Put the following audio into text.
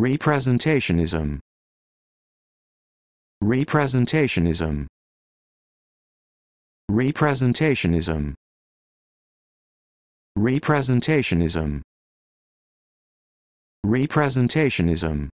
Representationism. Representationism. Representationism. Representationism. Representationism.